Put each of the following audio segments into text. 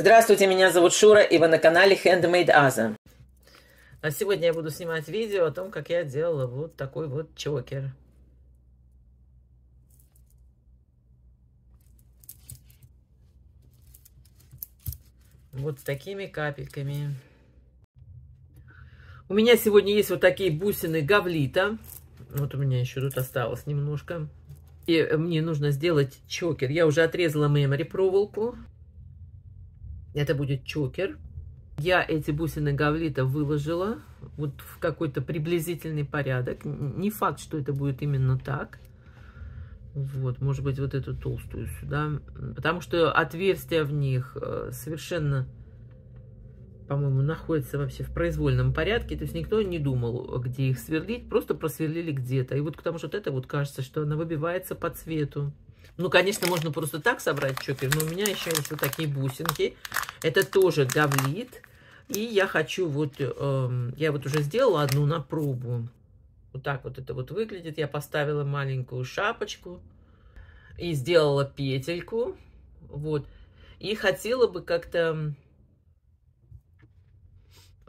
Здравствуйте, меня зовут Шура, и вы на канале Handmade Aza. А сегодня я буду снимать видео о том, как я делала вот такой вот чокер. Вот с такими капельками. У меня сегодня есть вот такие бусины гавлита. Вот у меня еще тут осталось немножко. И мне нужно сделать чокер. Я уже отрезала мемори проволоку. Это будет чокер. Я эти бусины гавлита выложила вот в какой-то приблизительный порядок. Не факт, что это будет именно так. Вот, может быть, вот эту толстую сюда. Потому что отверстия в них э, совершенно, по-моему, находятся вообще в произвольном порядке. То есть никто не думал, где их сверлить. Просто просверлили где-то. И вот потому что вот это вот кажется, что она выбивается по цвету. Ну, конечно, можно просто так собрать чокер, но у меня еще есть вот такие бусинки. Это тоже гавлит. И я хочу вот, э, я вот уже сделала одну на пробу. Вот так вот это вот выглядит. Я поставила маленькую шапочку и сделала петельку. Вот. И хотела бы как-то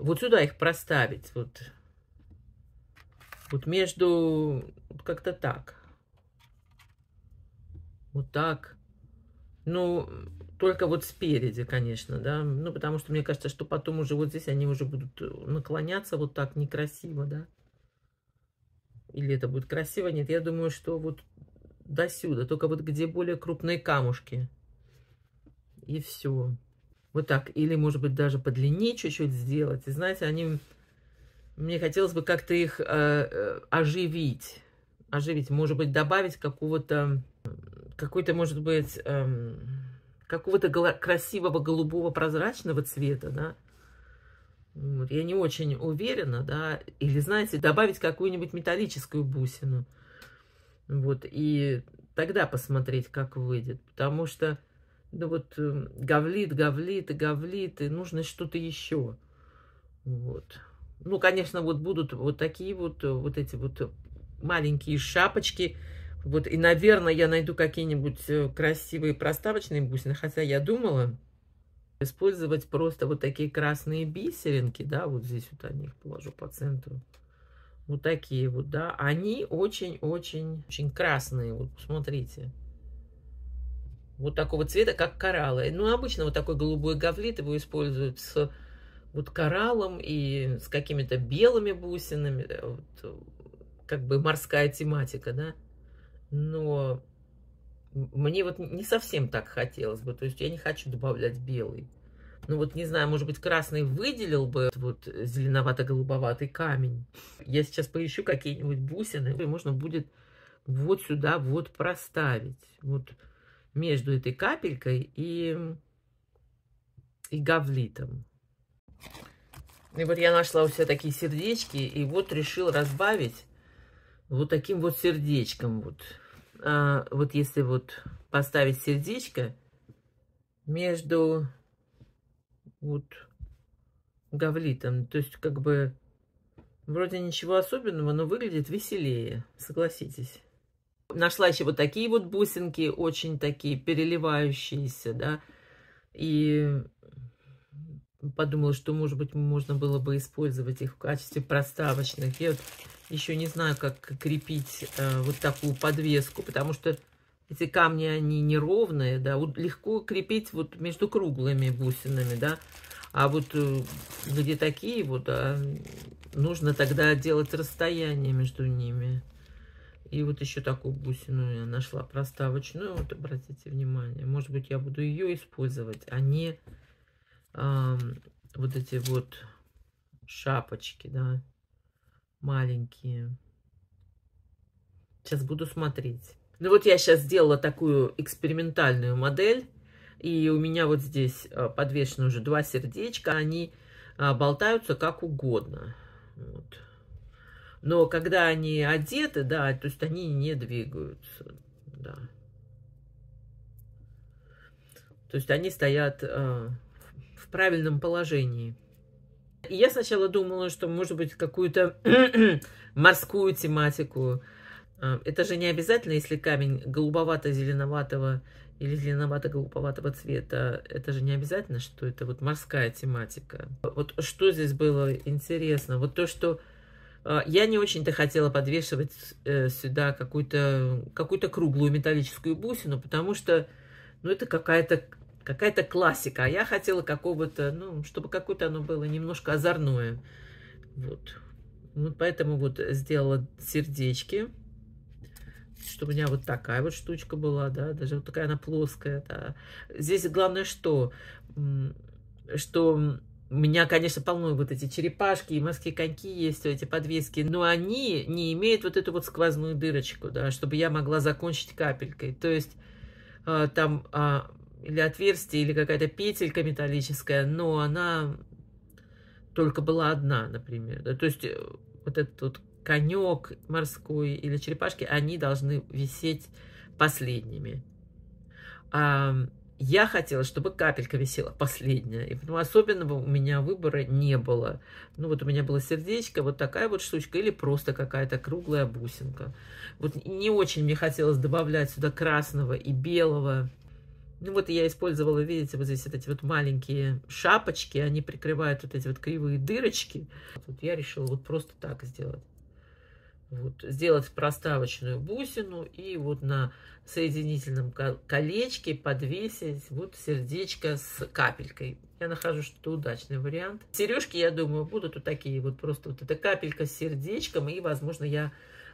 вот сюда их проставить. Вот, вот между, как-то так. Вот так. Ну, только вот спереди, конечно, да. Ну, потому что мне кажется, что потом уже вот здесь они уже будут наклоняться вот так некрасиво, да. Или это будет красиво? Нет, я думаю, что вот до сюда. Только вот где более крупные камушки. И все. Вот так. Или, может быть, даже подлиннее чуть-чуть сделать. И знаете, они... Мне хотелось бы как-то их э, э, оживить. Оживить. Может быть, добавить какого-то какой-то, может быть, эм, какого-то красивого голубого прозрачного цвета, да. Вот. Я не очень уверена, да. Или, знаете, добавить какую-нибудь металлическую бусину. Вот. И тогда посмотреть, как выйдет. Потому что, ну вот, э, гавлит, гавлит и гавлит, и нужно что-то еще. Вот. Ну, конечно, вот будут вот такие вот, вот эти вот маленькие шапочки, вот, и, наверное, я найду какие-нибудь э, красивые проставочные бусины, хотя я думала использовать просто вот такие красные бисеринки, да, вот здесь вот они их положу по центру. Вот такие вот, да, они очень-очень-очень красные, вот посмотрите. Вот такого цвета, как кораллы. Ну, обычно вот такой голубой гавлит его используют с вот кораллом и с какими-то белыми бусинами, вот, как бы морская тематика, да но мне вот не совсем так хотелось бы. То есть я не хочу добавлять белый. Ну вот, не знаю, может быть, красный выделил бы вот зеленовато-голубоватый камень. Я сейчас поищу какие-нибудь бусины, и можно будет вот сюда вот проставить. Вот между этой капелькой и, и гавлитом. И вот я нашла у себя такие сердечки, и вот решил разбавить вот таким вот сердечком. Вот, а, вот если вот поставить сердечко между вот гавлитом, то есть как бы вроде ничего особенного, но выглядит веселее, согласитесь. Нашла еще вот такие вот бусинки, очень такие переливающиеся, да, и подумала, что, может быть, можно было бы использовать их в качестве проставочных. Я вот еще не знаю, как крепить э, вот такую подвеску, потому что эти камни, они неровные, да, вот легко крепить вот между круглыми бусинами, да, а вот э, где такие вот, да, нужно тогда делать расстояние между ними. И вот еще такую бусину я нашла проставочную, вот обратите внимание, может быть, я буду ее использовать, а не вот эти вот шапочки, да, маленькие. Сейчас буду смотреть. Ну вот я сейчас сделала такую экспериментальную модель. И у меня вот здесь а, подвешены уже два сердечка. Они а, болтаются как угодно. Вот. Но когда они одеты, да, то есть они не двигаются. Да. То есть они стоят в правильном положении. И я сначала думала, что, может быть, какую-то морскую тематику. А, это же не обязательно, если камень голубовато-зеленоватого или зеленовато-голубоватого цвета, это же не обязательно, что это вот морская тематика. Вот что здесь было интересно? Вот то, что э, я не очень-то хотела подвешивать э, сюда какую-то какую круглую металлическую бусину, потому что ну, это какая-то какая-то классика, а я хотела какого-то, ну, чтобы какое-то оно было немножко озорное. Вот. Вот поэтому вот сделала сердечки чтобы у меня вот такая вот штучка была, да, даже вот такая она плоская, да. Здесь главное что, что у меня, конечно, полно вот эти черепашки и морские коньки есть, эти подвески, но они не имеют вот эту вот сквозную дырочку, да, чтобы я могла закончить капелькой. То есть э, там э, или отверстие, или какая-то петелька металлическая, но она только была одна, например. Да, то есть э, вот этот вот конек морской или черепашки, они должны висеть последними. А я хотела, чтобы капелька висела последняя. И потому особенного у меня выбора не было. Ну вот у меня было сердечко, вот такая вот штучка, или просто какая-то круглая бусинка. Вот не очень мне хотелось добавлять сюда красного и белого. Ну вот я использовала, видите, вот здесь вот эти вот маленькие шапочки, они прикрывают вот эти вот кривые дырочки. Вот я решила вот просто так сделать вот, сделать проставочную бусину и вот на соединительном колечке подвесить вот сердечко с капелькой. Я нахожу, что это удачный вариант. Сережки, я думаю, будут вот такие вот просто вот эта капелька с сердечком. И, возможно, я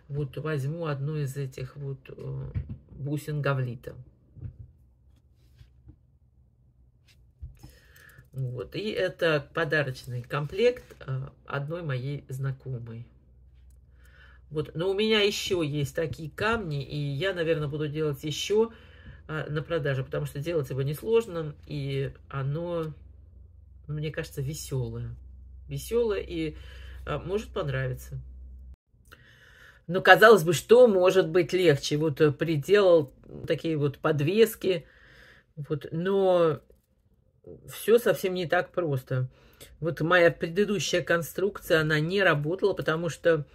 вот возьму одну из этих вот э, бусин гавлита. Вот. И это подарочный комплект э, одной моей знакомой. Вот. Но у меня еще есть такие камни, и я, наверное, буду делать еще а, на продажу, потому что делать его несложно, и оно, мне кажется, веселое. Веселое и а, может понравиться. Но, казалось бы, что может быть легче? Вот э, приделал такие вот подвески, вот, но все совсем не так просто. Вот моя предыдущая конструкция, она не работала, потому что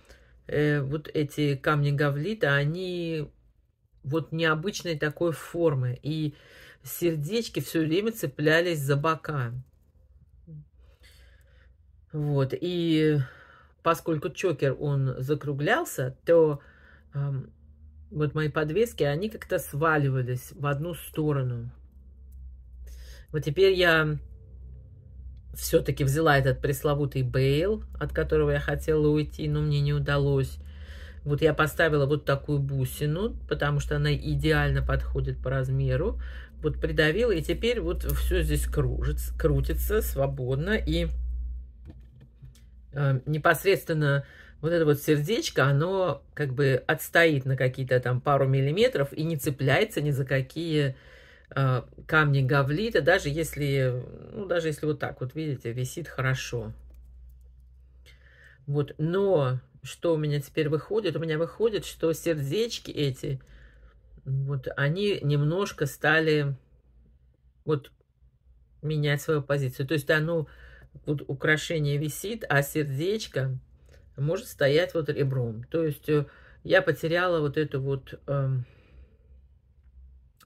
э, вот эти камни гавлита, они вот необычной такой формы. И сердечки все время цеплялись за бока. Вот, и поскольку чокер, он закруглялся, то э, вот мои подвески, они как-то сваливались в одну сторону. Вот теперь я все-таки взяла этот пресловутый бейл, от которого я хотела уйти, но мне не удалось. Вот я поставила вот такую бусину, потому что она идеально подходит по размеру. Вот придавила, и теперь вот все здесь кружится, крутится свободно. И э, непосредственно вот это вот сердечко, оно как бы отстоит на какие-то там пару миллиметров и не цепляется ни за какие камни гавлита, даже если, ну, даже если вот так вот, видите, висит хорошо. Вот, но что у меня теперь выходит? У меня выходит, что сердечки эти, вот, они немножко стали вот менять свою позицию. То есть оно, вот украшение висит, а сердечко может стоять вот ребром. То есть э, я потеряла вот эту вот... Э,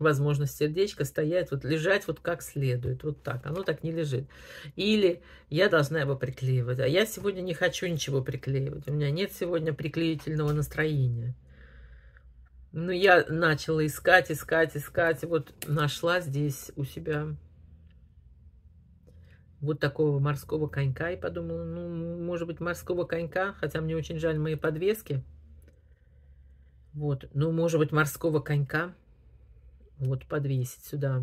возможность сердечка стоять, вот лежать вот как следует, вот так. Оно так не лежит. Или я должна его приклеивать. А я сегодня не хочу ничего приклеивать. У меня нет сегодня приклеительного настроения. Ну, я начала искать, искать, искать. Вот нашла здесь у себя вот такого морского конька. И подумала, ну, может быть, морского конька. Хотя мне очень жаль мои подвески. Вот, ну, может быть, морского конька вот подвесить сюда.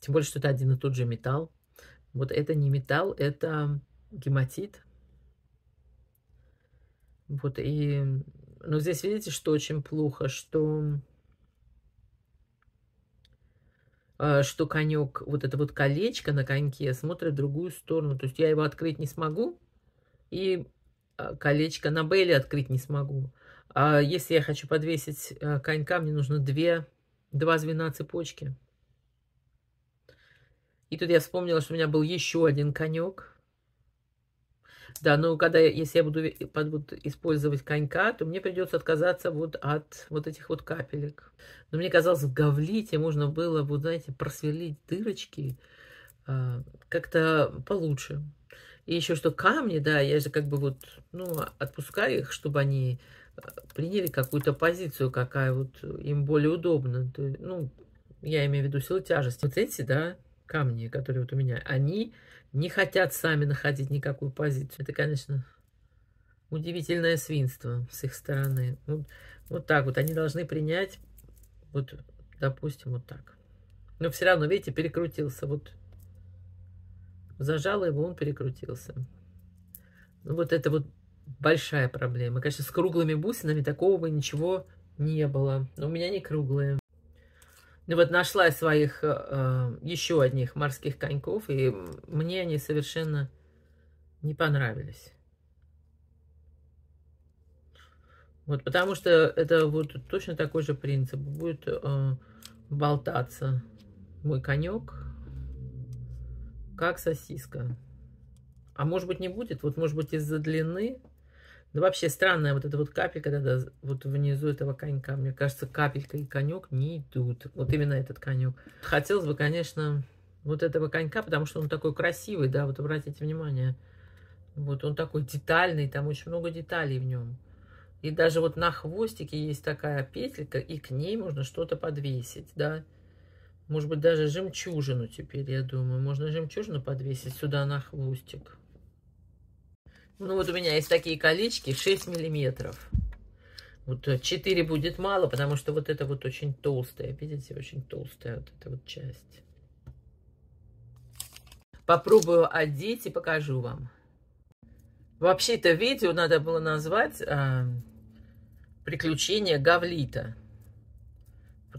Тем более, что это один и тот же металл. Вот это не металл, это гематит. Вот и... Но здесь видите, что очень плохо, что... А, что конек, вот это вот колечко на коньке смотрит в другую сторону. То есть я его открыть не смогу. И а, колечко на Бейле открыть не смогу. А если я хочу подвесить а, конька, мне нужно две два звена цепочки. И тут я вспомнила, что у меня был еще один конек. Да, но когда, если я буду, буду использовать конька, то мне придется отказаться вот от вот этих вот капелек. Но мне казалось, в гавлите можно было, вот знаете, просверлить дырочки а, как-то получше. И еще что камни, да, я же как бы вот, ну, отпускаю их, чтобы они а, приняли какую-то позицию, какая вот им более удобна. То, ну, я имею в виду силу тяжести. Вот эти, да, камни, которые вот у меня, они не хотят сами находить никакую позицию. Это, конечно, удивительное свинство с их стороны. Вот, вот так вот они должны принять, вот, допустим, вот так. Но все равно, видите, перекрутился. Вот зажала его, он перекрутился. Ну, вот это вот большая проблема. Конечно, с круглыми бусинами такого бы ничего не было. Но у меня не круглые. Ну вот нашла своих э, еще одних морских коньков, и мне они совершенно не понравились. Вот, потому что это вот точно такой же принцип. Будет э, болтаться мой конек, как сосиска. А может быть не будет, вот может быть из-за длины да вообще странная вот эта вот капелька, когда вот внизу этого конька. Мне кажется, капелька и конек не идут. Вот именно этот конек. Хотелось бы, конечно, вот этого конька, потому что он такой красивый, да, вот обратите внимание. Вот он такой детальный, там очень много деталей в нем. И даже вот на хвостике есть такая петелька, и к ней можно что-то подвесить, да. Может быть, даже жемчужину теперь, я думаю. Можно жемчужину подвесить сюда на хвостик. Ну вот у меня есть такие колечки 6 миллиметров. Вот 4 э, будет мало, потому что вот это вот очень толстая. Видите, очень толстая вот эта вот часть. Попробую одеть и покажу вам. Вообще это видео надо было назвать а, «Приключения Гавлита».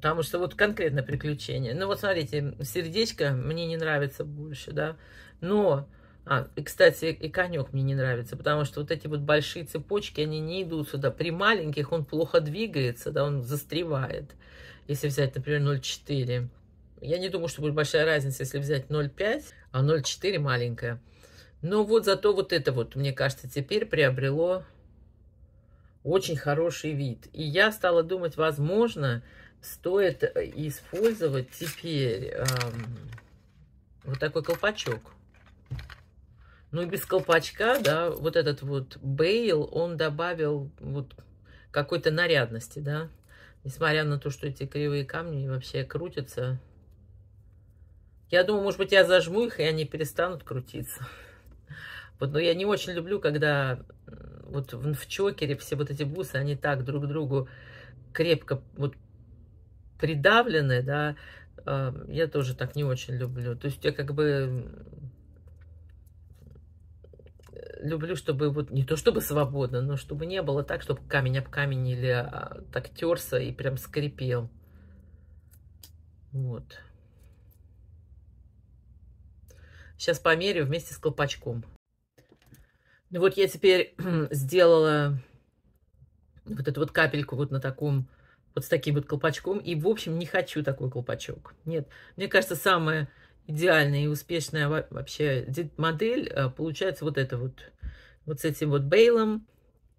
Потому что вот конкретно приключения. Ну вот смотрите, сердечко мне не нравится больше, да. Но а, и, кстати, и конек мне не нравится, потому что вот эти вот большие цепочки, они не идут сюда. При маленьких он плохо двигается, да, он застревает. Если взять, например, 0,4. Я не думаю, что будет большая разница, если взять 0,5, а 0,4 маленькая. Но вот зато вот это вот, мне кажется, теперь приобрело очень хороший вид. И я стала думать, возможно, стоит использовать теперь эм, вот такой колпачок. Ну и без колпачка, да, вот этот вот Бейл, он добавил вот какой-то нарядности, да. Несмотря на то, что эти кривые камни вообще крутятся. Я думаю, может быть, я зажму их, и они перестанут крутиться. Вот, но я не очень люблю, когда вот в, в чокере все вот эти бусы, они так друг к другу крепко вот придавлены, да, а, я тоже так не очень люблю. То есть я как бы люблю, чтобы вот не то чтобы свободно, но чтобы не было так, чтобы камень об камень или а, так терся и прям скрипел. Вот. Сейчас померю вместе с колпачком. Ну вот я теперь сделала вот эту вот капельку вот на таком, вот с таким вот колпачком. И, в общем, не хочу такой колпачок. Нет, мне кажется, самое идеальная и успешная вообще модель э, получается вот это вот. Вот с этим вот бейлом,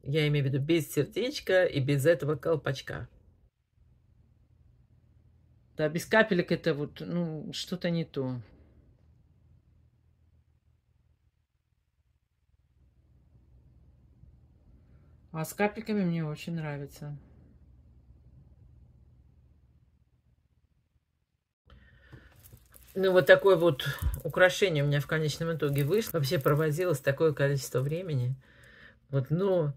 я имею в виду без сердечка и без этого колпачка. Да, без капелек это вот, ну, что-то не то. А с капельками мне очень нравится. Ну, вот такое вот украшение у меня в конечном итоге вышло. Вообще провозилось такое количество времени. Вот, но,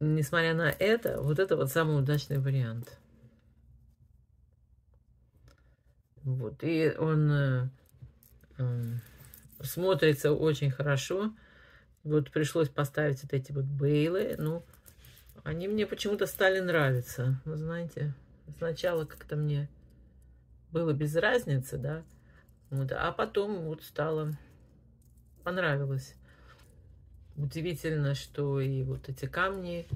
несмотря на это, вот это вот самый удачный вариант. Вот, и он э, э, смотрится очень хорошо. Вот пришлось поставить вот эти вот бейлы. Ну, они мне почему-то стали нравиться. Вы знаете, сначала как-то мне было без разницы, да. Вот, а потом вот стало, понравилось. Удивительно, что и вот эти камни,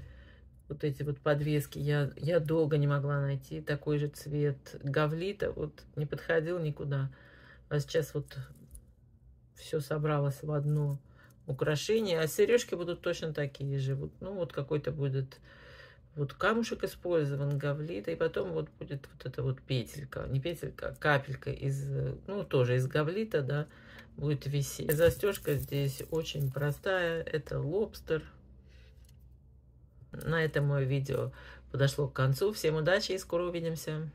вот эти вот подвески, я, я долго не могла найти такой же цвет гавлита, вот не подходил никуда. А сейчас вот все собралось в одно украшения. А сережки будут точно такие же. Вот, ну, вот какой-то будет вот камушек использован, гавлита, и потом вот будет вот эта вот петелька, не петелька, а капелька из, ну, тоже из гавлита, да, будет висеть. Застежка здесь очень простая, это лобстер. На этом мое видео подошло к концу. Всем удачи и скоро увидимся.